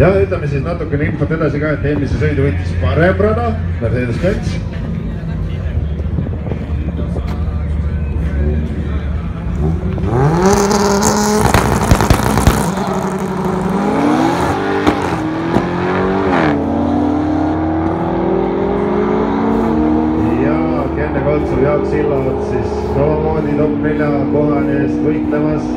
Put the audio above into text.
ja ütleme siis natukene infot edasi ka, et eelmise sõidu võitis parem rada, Mercedes-Benz. ja Kenne Kaltsu, Jaak Sillad siis samamoodi top nelja kohani eest võitlemas